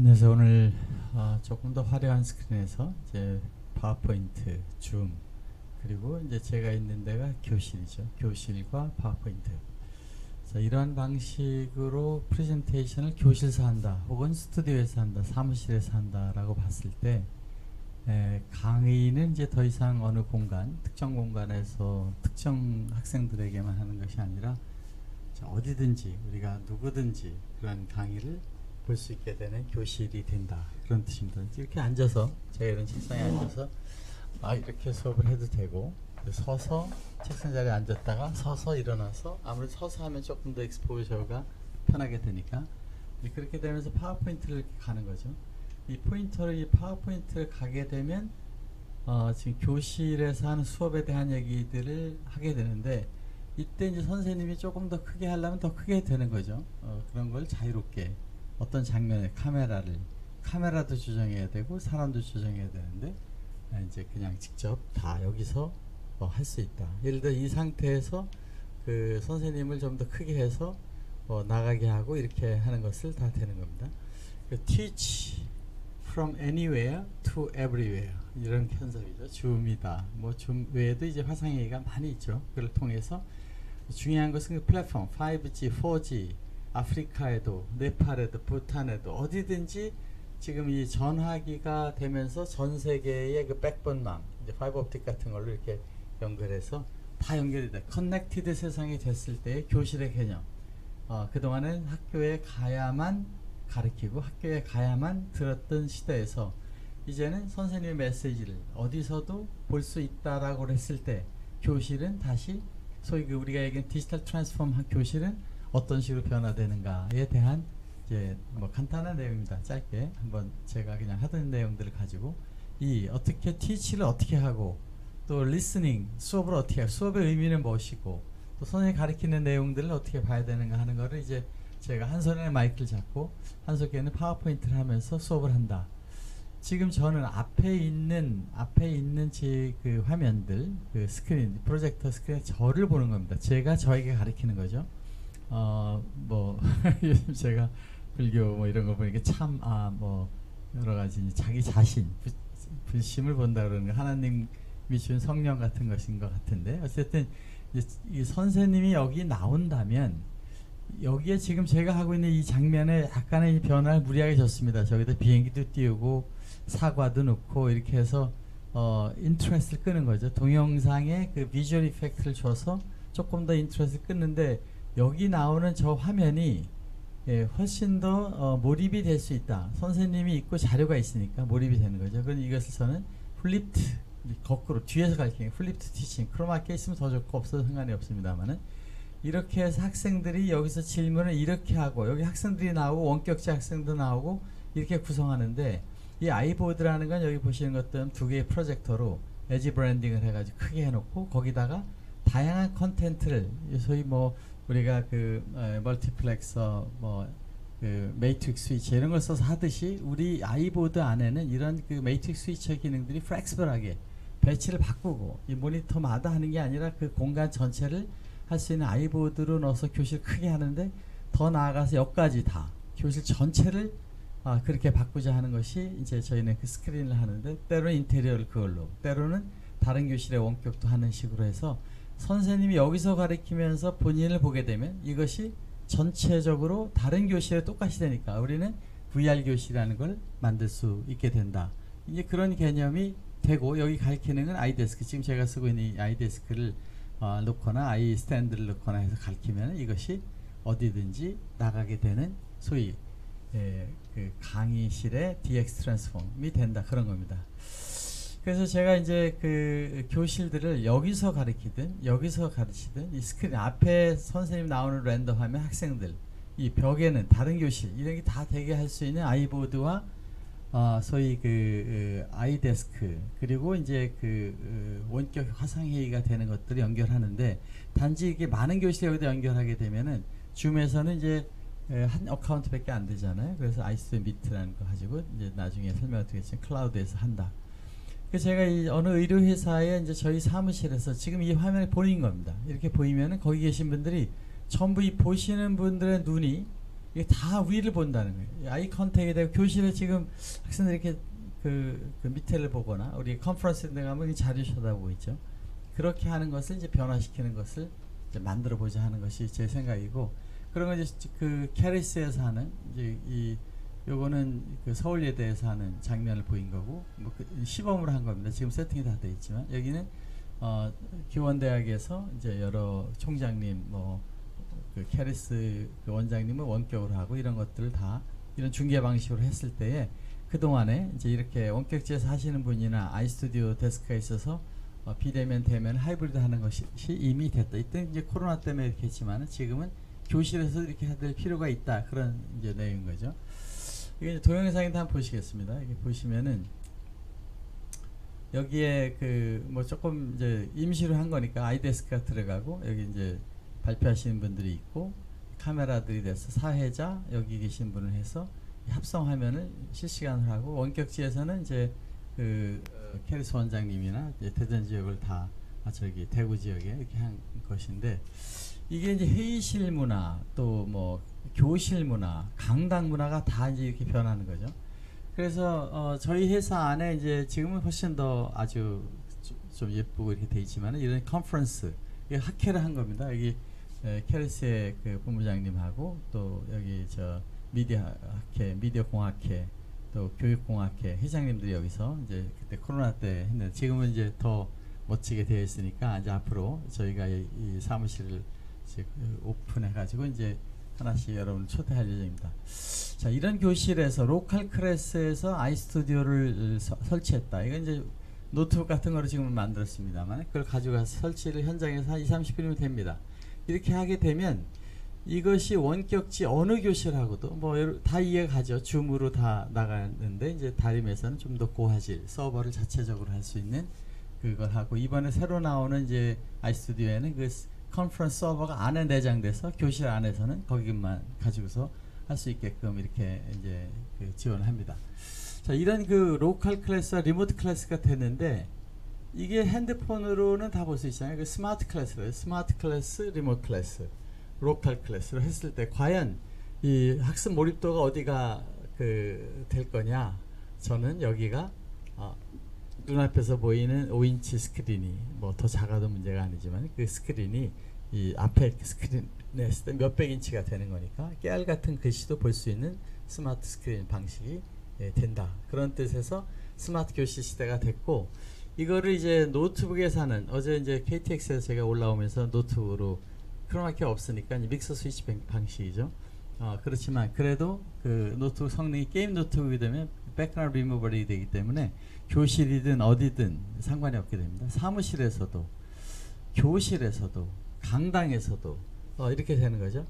그래서 오늘 어, 조금 더 화려한 스크린에서 이제 파워포인트, 줌 그리고 이제 제가 있는 데가 교실이죠. 교실과 파워포인트. 자, 이러한 방식으로 프레젠테이션을 교실에서 한다, 혹은 스튜디오에서 한다, 사무실에서 한다라고 봤을 때 에, 강의는 이제 더 이상 어느 공간, 특정 공간에서 특정 학생들에게만 하는 것이 아니라 자, 어디든지 우리가 누구든지 그런 강의를 볼 수 있게 되는 교실이 된다 그런 뜻입니다. 이렇게 앉아서 제가 이런 책상에 앉아서 아 이렇게 수업을 해도 되고 서서 책상 자리에 앉았다가 서서 일어나서 아무래도 서서 하면 조금 더 exposure가 편하게 되니까 그렇게 되면서 파워포인트를 가는 거죠. 이 포인터를 이 파워포인트를 가게 되면 어, 지금 교실에서 하는 수업에 대한 얘기들을 하게 되는데 이때 이제 선생님이 조금 더 크게 하려면 더 크게 되는 거죠. 어, 그런 걸 자유롭게 어떤 장면에 카메라를 카메라도 조정해야 되고 사람도 조정해야 되는데 아, 이제 그냥 직접 다 여기서 어, 할수 있다. 예를 들어 이 상태에서 그 선생님을 좀 더 크게 해서 어, 나가게 하고 이렇게 하는 것을 다 되는 겁니다. 그 teach from anywhere to everywhere 이런 컨셉이죠. 줌이다. 뭐줌 외에도 이제 화상회의가 많이 있죠. 그걸 통해서 중요한 것은 그 플랫폼 5G, 4G 아프리카에도 네팔에도 부탄에도 어디든지 지금 이 전화기가 되면서 전 세계의 그 backbone망 이제 fiber optic 같은 걸로 이렇게 연결해서 다 연결이 돼. connected 세상이 됐을 때 교실의 개념. 어, 그동안은 학교에 가야만 가르치고 학교에 가야만 들었던 시대에서 이제는 선생님의 메시지를 어디서도 볼 수 있다라고 했을 때 교실은 다시 소위 그 우리가 얘기하는 디지털 transform 한 교실은 어떤 식으로 변화되는가에 대한 이제 뭐 간단한 내용입니다. 짧게 한번 제가 그냥 하던 내용들을 가지고 이 어떻게 teach를 어떻게 하고 또 listening 수업을 어떻게 하고 수업의 의미는 무엇이고 또 선생님 가르치는 내용들을 어떻게 봐야 되는가 하는 거를 이제 제가 한 손에 마이크를 잡고 한 손에는 파워포인트를 하면서 수업을 한다. 지금 저는 앞에 있는 앞에 있는 제 그 화면들 그 스크린 프로젝터 스크린 저를 보는 겁니다. 제가 저에게 가르치는 거죠. 어뭐 요즘 제가 불교 뭐 이런 거 보니까 참 아 뭐 여러 가지 자기 자신 부, 불심을 본다 그러는 거 하나님이 준 성령 같은 것인 것 같은데 어쨌든 이 선생님이 여기 나온다면 여기에 지금 제가 하고 있는 이 장면에 약간의 이 변화를 무리하게 줬습니다. 저기다 비행기도 띄우고 사과도 넣고 이렇게 해서 어 인트레스를 끄는 거죠. 동영상에 그 비주얼 이펙트를 줘서 조금 더 interest를 끊는데 여기 나오는 저 화면이 예, 훨씬 더 어, 몰입이 될 수 있다. 선생님이 있고 자료가 있으니까 몰입이 되는 거죠. 그럼 이것을 저는 flipped 거꾸로 뒤에서 가르치는 flipped teaching 크로마키에 있으면 더 좋고 없어도 상관이 없습니다만은 이렇게 해서 학생들이 여기서 질문을 이렇게 하고 여기 학생들이 나오고 원격지 학생도 나오고 이렇게 구성하는데 이 아이보드라는 건 여기 보시는 것처럼 두 개의 프로젝터로 edge blending을 해가지고 크게 해놓고 거기다가 다양한 컨텐츠를 소위 뭐 우리가 그 어, multiplexer 뭐 그 matrix switch 이런 걸 써서 하듯이 우리 아이보드 안에는 이런 그 matrix switch 기능들이 flexible하게 배치를 바꾸고 이 모니터마다 하는 게 아니라 그 공간 전체를 할 수 있는 아이보드로 넣어서 교실 크게 하는데 더 나아가서 여기까지 다 교실 전체를 아, 그렇게 바꾸자 하는 것이 이제 저희는 그 스크린을 하는데 때로는 인테리어를 그걸로 때로는 다른 교실의 원격도 하는 식으로 해서 선생님이 여기서 가르치면서 본인을 보게 되면 이것이 전체적으로 다른 교실에 똑같이 되니까 우리는 VR 교실이라는 걸 만들 수 있게 된다. 이제 그런 개념이 되고 여기 건 아이데스크 지금 제가 쓰고 있는 이 아이데스크를 어, 놓거나 아이 스탠드를 놓거나 해서 가르치면 이것이 어디든지 나가게 되는 소위 예, 그 강의실의 DX 트랜스폼이 된다 그런 겁니다. 그래서 제가 이제 그 교실들을 여기서 가르치든 여기서 가르치든 이 스크린 앞에 선생님 나오는 랜덤 하면 학생들 이 벽에는 다른 교실 이런 게 다 되게 할 수 있는 아이보드와 어, 소위 그 어, 아이데스크 그리고 이제 그 어, 원격 화상 회의가 되는 것들을 연결하는데 단지 이게 많은 교실에 여기다 연결하게 되면은 줌에서는 이제 에, 한 account밖에 안 되잖아요. 그래서 아이스 미트라는 거 가지고 이제 나중에 설명드리겠지만 클라우드에서 한다. 그 제가 이 어느 의료 회사에 이제 저희 사무실에서 지금 이 화면에 보이는 겁니다. 이렇게 보이면은 거기 계신 분들이 전부 이 보시는 분들의 눈이 이게 다 위를 본다는 거예요. eye contact이 되고 교실에 지금 학생들이 이렇게 그, 그 밑에를 보거나 우리 컨퍼런스 때 가면 자료 쳐다보고 있죠. 그렇게 하는 것을 이제 변화시키는 것을 이제 만들어 보자 하는 것이 제 생각이고 그런 건 이제 그 캐리스에서 하는 이제 이 요거는 그 서울예대에서 하는 장면을 보인 거고 뭐 그 시범으로 한 겁니다. 지금 세팅이 다 돼 있지만 여기는 어 기원대학에서 이제 여러 총장님 뭐 그 KERIS 그 원장님을 원격으로 하고 이런 것들을 다 이런 중계 방식으로 했을 때에 그 동안에 이제 이렇게 원격지에서 하시는 분이나 iStudio 데스크가 있어서 어, 비대면 대면 하이브리드 하는 것이 이미 됐다. 이때 이제 코로나 때문에 이렇게 했지만 지금은 교실에서 이렇게 해야 될 필요가 있다. 그런 이제 내용인 거죠. 이게 이제 동영상인데 한번 보시겠습니다. 이게 보시면은 여기에 그 뭐 조금 이제 임시로 한 거니까 iDesk가 들어가고 여기 이제 발표하시는 분들이 있고 카메라들이 돼서 사회자 여기 계신 분을 해서 합성 화면을 실시간으로 하고 원격지에서는 이제 그 어, KERIS 원장님이나 대전 지역을 다 아, 저기 대구 지역에 이렇게 한 것인데 이게 이제 회의실 문화 또 뭐 교실 문화 강당 문화가 다 이제 이렇게 변하는 거죠. 그래서 어 저희 회사 안에 이제 지금은 훨씬 더 아주 좀 예쁘고 이렇게 돼 있지만 이런 컨퍼런스 학회를 한 겁니다. 여기 에, KERIS의 그 본부장님하고 또 여기 저 미디어 학회, 미디어 공학회, 또 교육 공학회 회장님들이 여기서 이제 그때 코로나 때 했는데 지금은 이제 더 멋지게 되어 있으니까 이제 앞으로 저희가 이, 이 사무실을 이제 그 오픈해 가지고 이제 하나씩 여러분 초대할 예정입니다. 자 이런 교실에서 local class에서 iStudio를 서, 설치했다. 이건 이제 노트북 같은 거로 지금 만들었습니다만 그걸 가져가서 설치를 현장에서 한 2, 30분이면 됩니다. 이렇게 하게 되면 이것이 원격지 어느 교실하고도 뭐 다 이해가 가죠. 줌으로 다 나가는데 이제 다림에서는 좀 더 고화질 서버를 자체적으로 할 수 있는 그걸 하고 이번에 새로 나오는 이제 iStudio에는 그 컨퍼런스 서버가 안에 내장돼서 교실 안에서는 거기만 가지고서 할 수 있게끔 이렇게 이제 그 지원을 합니다. 자 이런 그 local class와 remote class가 됐는데 이게 핸드폰으로는 다 볼 수 있잖아요. 그 smart class예요. smart class, remote class. local class로 했을 때 과연 이 학습 몰입도가 어디가 그 될 거냐 저는 여기가 어, 눈앞에서 보이는 5인치 스크린이 뭐 더 작아도 문제가 아니지만 그 스크린이 이 앞에 스크린에 때 몇백 인치가 되는 거니까 깨알 같은 글씨도 볼 수 있는 스마트 스크린 방식이 예, 된다 그런 뜻에서 스마트 교실 시대가 됐고 이거를 이제 노트북에서 하는 어제 이제 KTX에서 제가 올라오면서 노트북으로 크로마키가 없으니까 믹서 스위치 방식이죠. 어, 그렇지만 그래도 그 노트북 성능이 게임 노트북이 되면 백그라운드 리무버리 되기 때문에 교실이든 어디든 상관이 없게 됩니다. 사무실에서도 교실에서도 강당에서도 어, 이렇게 되는 거죠.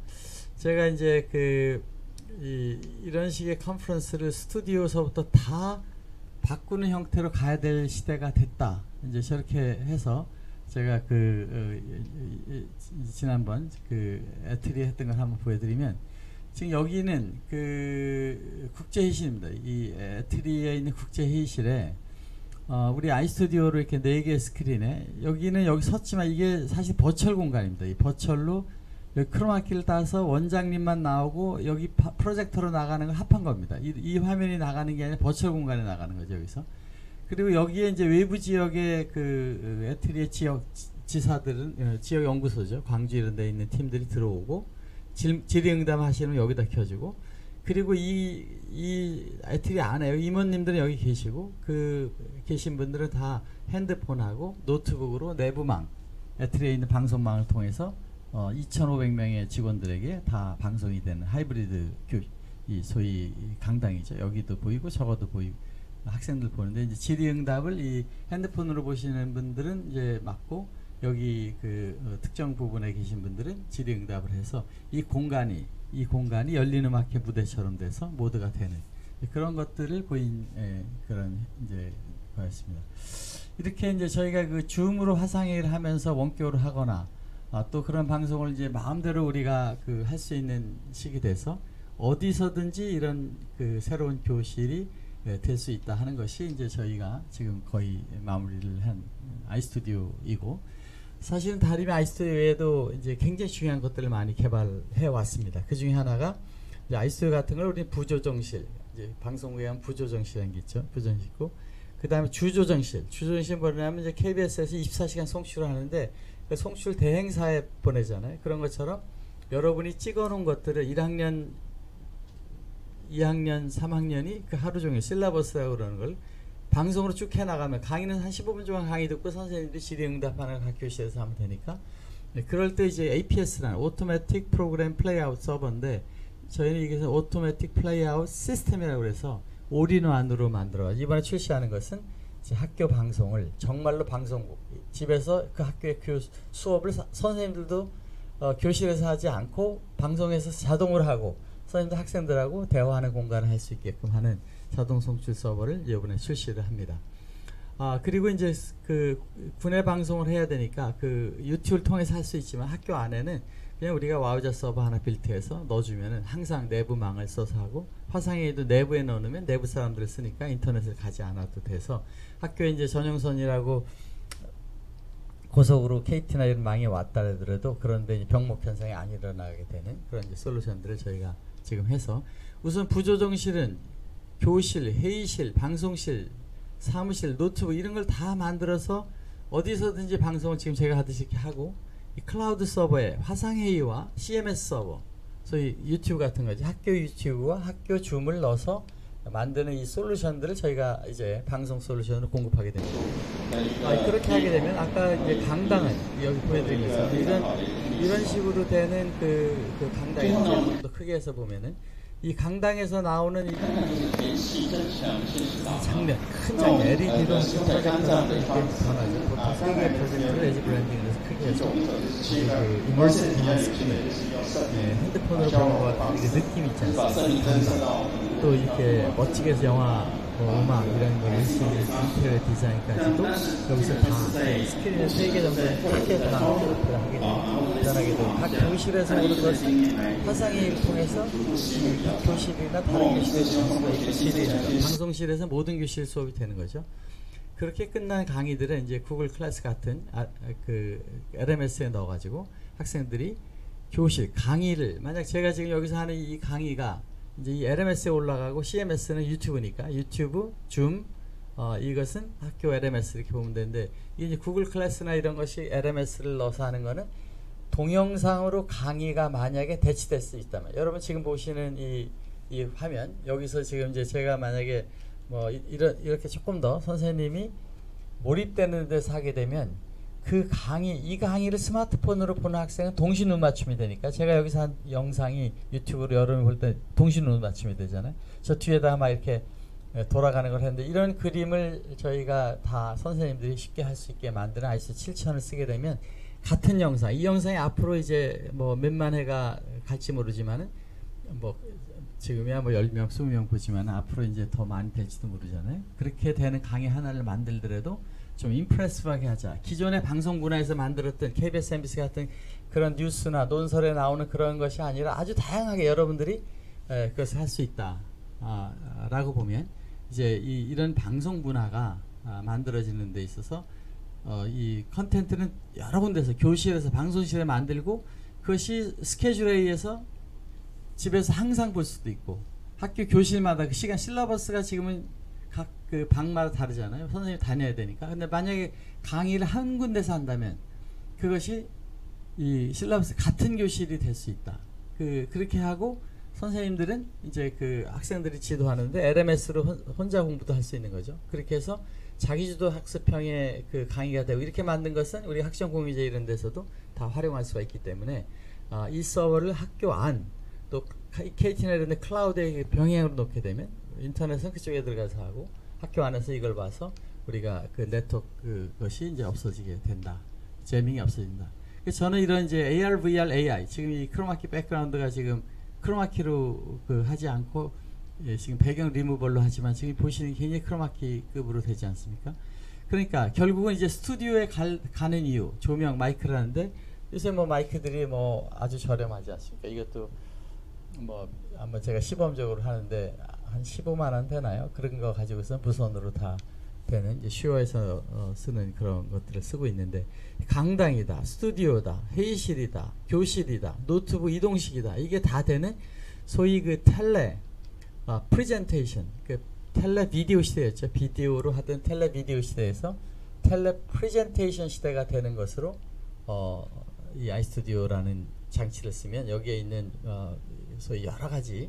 제가 이제 그 이, 이런 식의 컨퍼런스를 스튜디오서부터 다 바꾸는 형태로 가야 될 시대가 됐다. 이제 저렇게 해서 제가 그 어, 지난번 그 ETRI 했던 걸 한번 보여드리면 지금 여기는 그 국제회의실입니다. 이 애트리에 있는 국제회의실에 어, 우리 아이스튜디오로 이렇게 네 개 스크린에 여기는 여기 섰지만 이게 사실 버철 공간입니다. 이 버철로 크로마키를 따서 원장님만 나오고 여기 파, 프로젝터로 나가는 걸 합한 겁니다. 이, 이 화면이 나가는 게 아니라 버철 공간에 나가는 거죠 여기서. 그리고 여기에 이제 외부 지역의 그 에트리의 지역 지사들은 어, 지역 연구소죠. 광주 이런 데 있는 팀들이 들어오고 질, 질의응답 하시면 여기다 켜주고 그리고 이, 이 ETRI 안에 임원님들은 여기 계시고 그 계신 분들은 다 핸드폰하고 노트북으로 내부망 ETRI에 있는 방송망을 통해서 어, 2,500명의 직원들에게 다 방송이 되는 하이브리드 교, 이 소위 강당이죠. 여기도 보이고 저거도 보이고 학생들 보는데 이제 질의응답을 이 핸드폰으로 보시는 분들은 이제 맞고 여기 그 어, 특정 부분에 계신 분들은 질의응답을 해서 이 공간이 이 공간이 열린 음악회 무대처럼 돼서 모두가 되는 그런 것들을 보인 예, 그런 이제 거였습니다. 이렇게 이제 저희가 그 줌으로 화상회의를 하면서 원격으로 하거나 아, 또 그런 방송을 이제 마음대로 우리가 그 할 수 있는 시기 돼서 어디서든지 이런 그 새로운 교실이 예, 될수 있다 하는 것이 이제 저희가 지금 거의 마무리를 한 아이스튜디오이고 사실은 다림의 아이스튜디오 외에도 이제 굉장히 중요한 것들을 많이 개발해 왔습니다. 그 중에 하나가 아이스토 같은 걸 우리 부조정실 이제 방송국에 하면 부조정실이라는 게 있죠. 부조정실 있고 그 다음에 주조정실 주조정실 뭐냐면 이제 KBS에서 24시간 송출을 하는데 그 송출 대행사에 보내잖아요. 그런 것처럼 여러분이 찍어놓은 것들을 1학년 2학년, 3학년이 그 하루 종일 실라버스라고 그러는 걸 방송으로 쭉 해나가면 강의는 한 15분 동안 강의 듣고 선생님들이 질의응답하는 각 교실에서 하면 되니까. 네, 그럴 때 이제 APS라는 automatic program playout 서버인데 저희는 이게 automatic playout 시스템이라고 해서 all-in-one으로 만들어 이번에 출시하는 것은 학교 방송을 정말로 방송국 집에서 그 학교의 교 수업을 사, 선생님들도 어, 교실에서 하지 않고 방송에서 자동으로 하고 선생님들 학생들하고 대화하는 공간을 할 수 있게끔 하는 자동 송출 서버를 이번에 출시를 합니다. 아 그리고 이제 그 군내 방송을 해야 되니까 그 유튜브를 통해서 할 수 있지만 학교 안에는 그냥 우리가 와우자 서버 하나 빌트해서 넣어주면은 항상 내부망을 써서 하고 화상회의도 내부에 넣으면 내부 사람들을 쓰니까 인터넷을 가지 않아도 돼서 학교에 이제 전용선이라고 고속으로 KT나 이런 망이 왔다 하더라도 그런데 병목 현상이 안 일어나게 되는 그런 이제 솔루션들을 저희가 지금 해서 우선 부조정실은 교실, 회의실, 방송실, 사무실, 노트북 이런 걸 다 만들어서 어디서든지 방송을 지금 제가 하듯이 이렇게 하고 이 클라우드 서버에 화상회의와 CMS 서버 소위 유튜브 같은 거지 학교 유튜브와 학교 줌을 넣어서 만드는 이 솔루션들을 저희가 이제 방송 솔루션으로 공급하게 됩니다. 아, 그렇게 하게 되면 아까 이제 강당은 여기 보여드린 것처럼 이런 이런 식으로 되는 그, 그 강당에서 좀더 크게 해서 보면은 이 강당에서 나오는 이 장면, 큰 장면, LED로 프로젝터로 이렇게 변하죠. 보통 3개 프로젝터를 edge blending해서 크게 해서 그 immersive 스크린, 네, 핸드폰으로 보는 것 같은 그 느낌 있지 않습니까? 또 이렇게 멋지게 해서 영화, 뭐 음악 이런 걸 할수 있는 인테리어 디자인까지도 여기서 다 스크린을 3개 정도 크게 다 하게 변 각 교실에서 오는 것은 화상회의를 통해서 교실이나 다른 교실에서 교실이나 방송실에서 모든 교실 수업이 되는 거죠. 그렇게 끝난 강의들은 이제 구글 클래스 같은 아, 그 LMS에 넣어가지고 학생들이 교실 강의를 만약 제가 지금 여기서 하는 이 강의가 이제 이 LMS에 올라가고 CMS는 유튜브니까 유튜브, 줌 어, 이것은 학교 LMS 이렇게 보면 되는데 이제 구글 클래스나 이런 것이 LMS를 넣어서 하는 거는 동영상으로 강의가 만약에 대치될 수 있다면 여러분 지금 보시는 이, 이 화면 여기서 지금 이제 제가 만약에 뭐 이런 이렇게 조금 더 선생님이 몰입되는 데서 하게 되면 그 강의 이 강의를 스마트폰으로 보는 학생은 동시 눈 맞춤이 되니까 제가 여기서 한 영상이 유튜브로 여러분 볼때 동시 눈 맞춤이 되잖아요. 저 뒤에다 막 이렇게 돌아가는 걸 했는데 이런 그림을 저희가 다 선생님들이 쉽게 할 수 있게 만드는 아이스 7000을 쓰게 되면 같은 영상 이 영상이 앞으로 이제 뭐 몇만 회가 갈지 모르지만은 뭐 지금이야 뭐 10명, 20명 보지만 앞으로 이제 더 많이 될지도 모르잖아요. 그렇게 되는 강의 하나를 만들더라도 좀 임프레시브하게 하자. 기존의 방송 문화에서 만들었던 KBS, MBC 같은 그런 뉴스나 논설에 나오는 그런 것이 아니라 아주 다양하게 여러분들이 에, 그것을 할 수 있다. 아, 라고 보면 이제 이, 이런 방송 문화가 아, 만들어지는 데 있어서 어, 이 컨텐츠는 여러 군데서 교실에서 방송실에 만들고 그것이 스케줄에 의해서 집에서 항상 볼 수도 있고 학교 교실마다 그 시간 실러버스가 지금은 각 그 방마다 다르잖아요. 선생님이 다녀야 되니까. 근데 만약에 강의를 한 군데서 한다면 그것이 이 실러버스 같은 교실이 될 수 있다. 그 그렇게 하고 선생님들은 이제 그 학생들이 지도하는데 LMS로 혼자 공부도 할 수 있는 거죠. 그렇게 해서 자기주도 학습형의 그 강의가 되고 이렇게 만든 것은 우리 학점 공유제 이런 데서도 다 활용할 수가 있기 때문에 아, 이 서버를 학교 안또 KT나 이런 데 클라우드에 병행으로 놓게 되면 인터넷은 그쪽에 들어가서 하고 학교 안에서 이걸 봐서 우리가 그 네트워크 그것이 이제 없어지게 된다. 재밍이 없어진다. 그래서 저는 이런 이제 AR, VR, AI 지금 이 크로마키 background가 지금 크로마키로 그 하지 않고 예, 지금 배경 리무벌로 하지만 지금 보시는 굉장히 크로마키급으로 되지 않습니까? 그러니까 결국은 이제 스튜디오에 갈, 가는 이유 조명 마이크라는데 요새 뭐 마이크들이 뭐 아주 저렴하지 않습니까? 이것도 뭐 한번 제가 시범적으로 하는데 한 15만 원 되나요? 그런 거 가지고서 무선으로 다 되는 이제 슈어에서 어, 쓰는 그런 것들을 쓰고 있는데 강당이다, 스튜디오다, 회의실이다, 교실이다, 노트북 이동식이다 이게 다 되는 소위 그 tele 아, presentation 그 tele video 시대였죠. 비디오로 하던 tele video 시대에서 tele presentation 시대가 되는 것으로 어, 이 아이스튜디오라는 장치를 쓰면 여기에 있는 어, 소위 여러 가지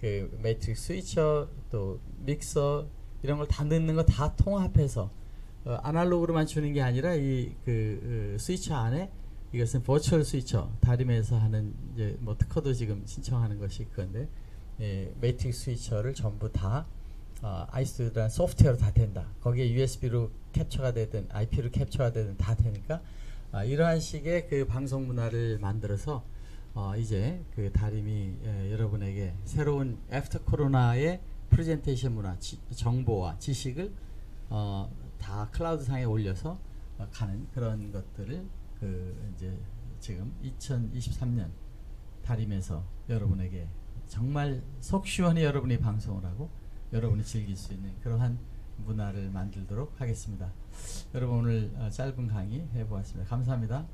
그 matrix switcher 또 믹서 이런 걸 다 넣는 거 다 통합해서 어, 아날로그로만 주는 게 아니라 이 그 스위처 안에 이것은 virtual switcher 다림에서 하는 이제 뭐 특허도 지금 신청하는 것이 그건데 예, matrix switcher를 전부 다 어, 아이스라는 소프트웨어로 다 된다. 거기에 USB로 캡처가 되든 IP로 캡처가 되든 다 되니까 아, 이러한 식의 그 방송 문화를 만들어서 어, 이제 그 다림이 예, 여러분에게 새로운 after 코로나의 프레젠테이션 문화, 지, 정보와 지식을 어, 다 클라우드 상에 올려서 어, 가는 그런 것들을 그 이제 지금 2023년 다림에서 여러분에게 정말 속 시원히 여러분이 방송을 하고 여러분이 즐길 수 있는 그러한 문화를 만들도록 하겠습니다. 여러분 오늘 어, 짧은 강의 해보았습니다. 감사합니다.